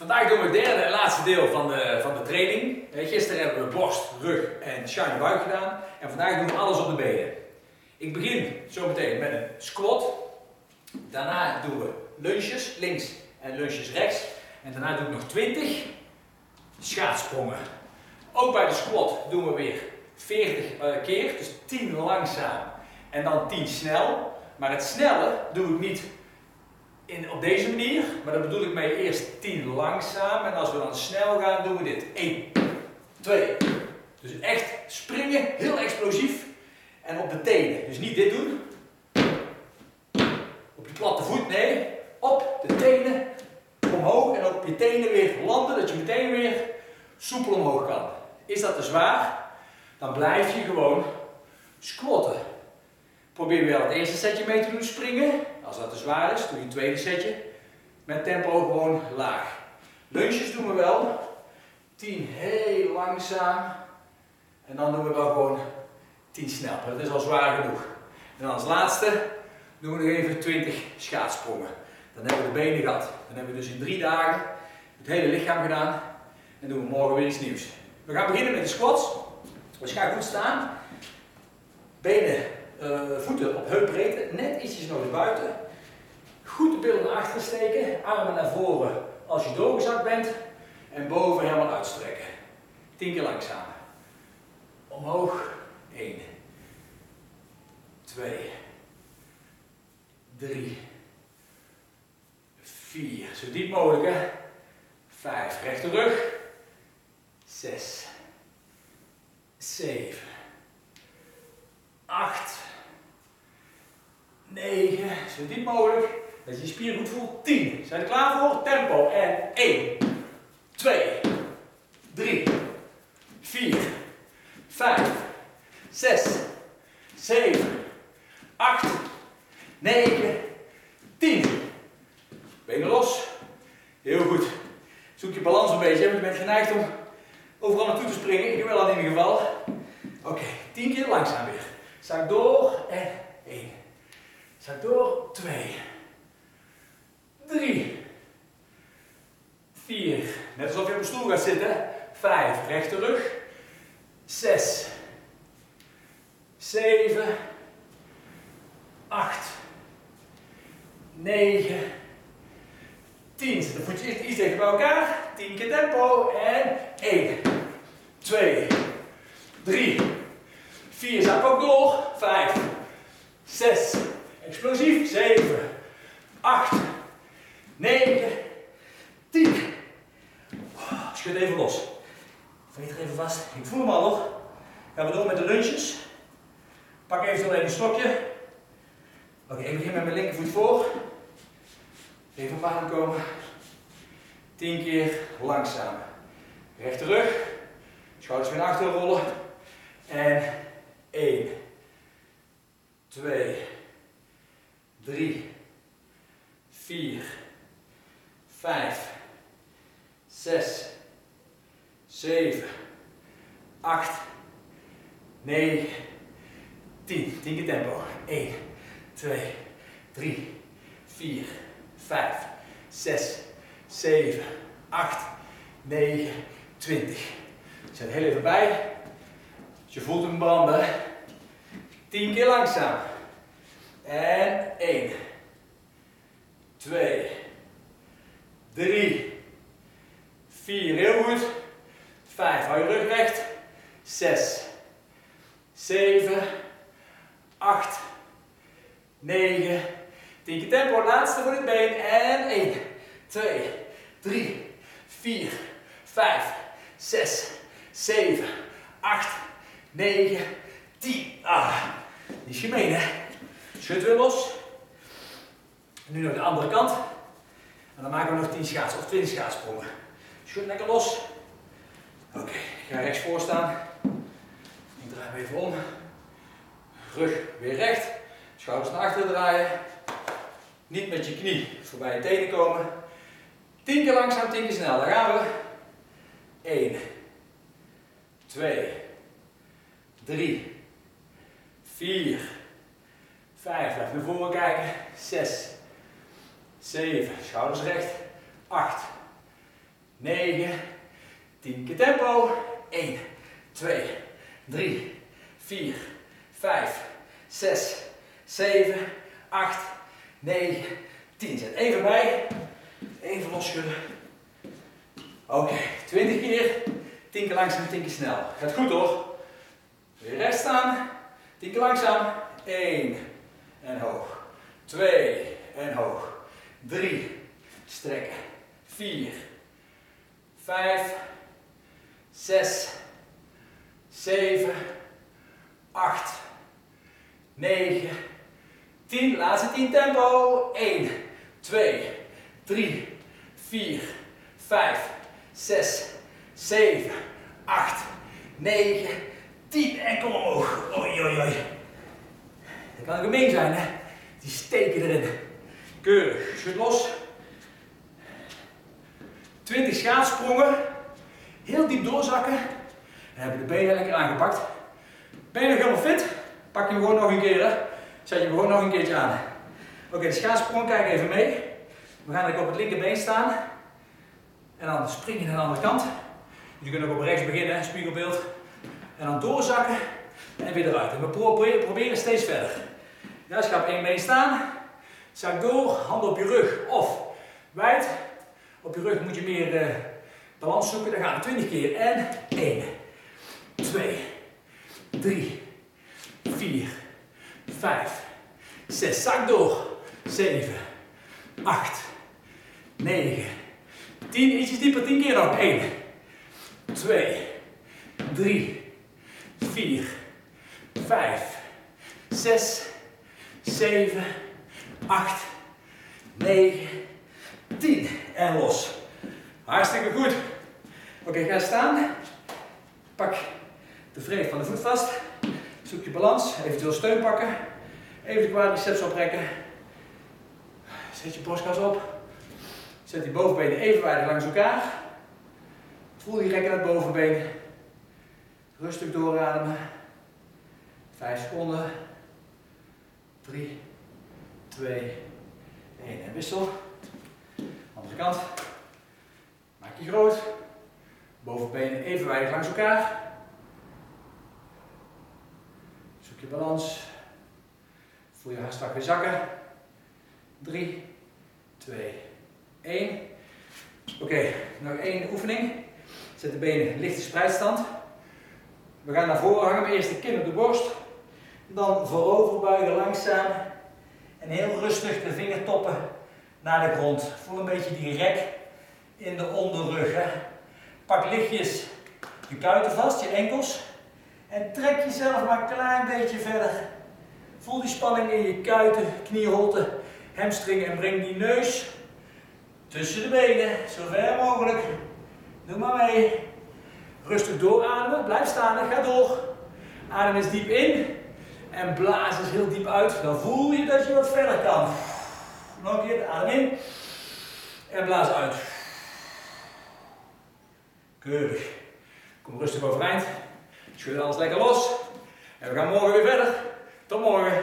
Vandaag doen we het derde en laatste deel van de, van de training. Eh, Gisteren hebben we borst, rug en shine buik gedaan. En vandaag doen we alles op de benen. Ik begin zometeen met een squat. Daarna doen we lunges links en lunges rechts. En daarna doe ik nog 20 schaatssprongen. Ook bij de squat doen we weer 40 eh, keer, dus 10 langzaam en dan 10 snel. Maar het snelle doe ik niet op deze manier, maar daar bedoel ik mee eerst 10 langzaam en als we dan snel gaan doen we dit. 1, 2. Dus echt springen, heel explosief en op de tenen. Dus niet dit doen. Op je platte voet, nee. Op de tenen, omhoog en op je tenen weer landen, dat je meteen weer soepel omhoog kan. Is dat te zwaar? Dan blijf je gewoon squatten. Probeer wel het eerste setje mee te doen springen. Als dat te zwaar is, doe je het tweede setje. Met tempo gewoon laag. Lunches doen we wel. 10 heel langzaam. En dan doen we wel gewoon 10 snel. Dat is al zwaar genoeg. En als laatste doen we nog even 20 schaatssprongen. Dan hebben we de benen gehad. Dan hebben we dus in drie dagen het hele lichaam gedaan. En doen we morgen weer iets nieuws. We gaan beginnen met de squats. Dus ga goed staan. Benen, uh, voeten op heupbreedte, net ietsjes naar buiten. Goed de billen naar achteren steken, armen naar voren als je doorgezakt bent. En boven helemaal uitstrekken. 10 keer langzaam. Omhoog. 1. 2. 3. 4. Zo diep mogelijk hè. 5. Rechte rug. 6. 7, 8, 9, zo diep mogelijk, dat je je spier goed voelt, 10. Zijn er klaar voor? Tempo en 1, 2, 3, 4, 5, 6, 7, 8, 9, 10. Benen los. Heel goed. Zoek je balans een beetje. Je bent geneigd om overal naartoe te springen. Ik doe wel in ieder geval. Oké, okay, tien keer langzaam weer. Zak door en. Zak door, twee. Drie. Vier. Net alsof je op een stoel gaat zitten. Vijf. Rechte rug. Zes. Zeven. Acht. Negen. 10. Zet de voetjes iets bij elkaar. 10 keer tempo. En 1, 2, 3, 4. Zak ook door. 5, 6. Explosief. 7, 8, 9, 10. Schud even los. Veet er even vast. Ik voel hem al nog. Gaan we door met de lunches. Pak even een stokje. Oké, ik begin met mijn linkervoet voor. Even op adem komen. 10 keer langzaam. Rechte rug. Schouders weer naar achteren rollen. En 1, 2, 3, 4, 5, 6, 7, 8, 9, 10. 10 keer tempo. 1, 2, 3, 4, 5, 6, 7, 8, 9, 20. Zet heel even bij. Je voelt hem branden. 10 keer langzaam. En 1, 2, 3, 4, heel goed. 5, hou je rug recht. 6, 7, 8, 9, 10 keer tempo, laatste voor het been. En 1, 2, 3, 4, 5, 6, 7, 8, 9, 10. Ah, is gemeen hè. Schud weer los. Nu nog de andere kant. En dan maken we nog 10 schaats of 20 schaatsprongen. Schud lekker los. Oké, okay, ga rechts voor staan. Ik draai hem even om. Rug weer recht. Schouders naar achteren draaien. Niet met je knie voorbij je tenen komen. 10 keer langzaam, 10 keer snel. Daar gaan we. 1, 2, 3, 4, 5. Blijf naar voren kijken. 6, 7. Schouders recht. 8, 9, 10 keer tempo. 1, 2, 3, 4, 5, 6, 7, 8, 9, 10. Zet even bij. Even losschudden. Oké, 20 keer. 10 keer langzaam, 10 keer snel. Gaat goed hoor. Weer recht staan. 10 keer langzaam. 1 en hoog. 2 en hoog. 3. Strekken. 4. 5. 6. 7. 8. 9. 10. Laatste 10 tempo. 1. 2. 3. 4. 5. 6. 7. 8. 9. 10. En kom omhoog. Oei, oei, oei. Dat kan gemeen zijn, hè? Die steken erin. Keurig. Schud los. 20 schaatssprongen. Heel diep doorzakken. En hebben de benen lekker aangepakt. Ben je nog helemaal fit? Pak je hem gewoon nog een keer. Hè? Zet je hem gewoon nog een keertje aan. Oké, de schaatssprong, kijk even mee. We gaan op het linkerbeen staan. En dan spring je naar de andere kant. Je kunt ook op rechts beginnen, spiegelbeeld. En dan doorzakken en weer eruit. En we proberen steeds verder. Op één been staan. Zak door, handen op je rug of wijd. Op je rug moet je meer uh, balans zoeken. Dan gaan we 20 keer. En 1, 2, 3, 4, 5, 6. Zak door. 7, 8, 9, 10. Ietsjes dieper. 10 keer nog. 1, 2, 3, 4, 5, 6, 7, 8, 9, 10. En los. Hartstikke goed. Oké, ga staan. Pak de vreef van de voet vast. Zoek je balans. Eventueel steun pakken. Even de quadriceps oprekken. Zet je borstkas op. Zet die bovenbenen evenwijdig langs elkaar. Voel die rekken naar het bovenbeen. Rustig doorademen. 5 seconden. 3, 2, 1 en wissel. Andere kant. Maak je groot. Bovenbenen evenwijdig langs elkaar. Zoek je balans. Voel je hartslag weer zakken. 3, 2, 1. Oké, nog één oefening. Zet de benen lichte spreidstand. We gaan naar voren hangen. Eerst de kin op de borst. Dan voorover buigen langzaam. En heel rustig de vingertoppen naar de grond. Voel een beetje die rek in de onderrug. Hè. Pak lichtjes je kuiten vast, je enkels. En trek jezelf maar een klein beetje verder. Voel die spanning in je kuiten, knieholte, hamstring en breng die neus tussen de benen, zo ver mogelijk. Doe maar mee. Rustig doorademen, blijf staan ga door. Adem eens diep in. En blaas eens heel diep uit. Dan voel je dat je wat verder kan. Nog een keer, adem in. En blaas uit. Keurig. Kom rustig overeind. Schud alles lekker los. En we gaan morgen weer verder. Tot morgen.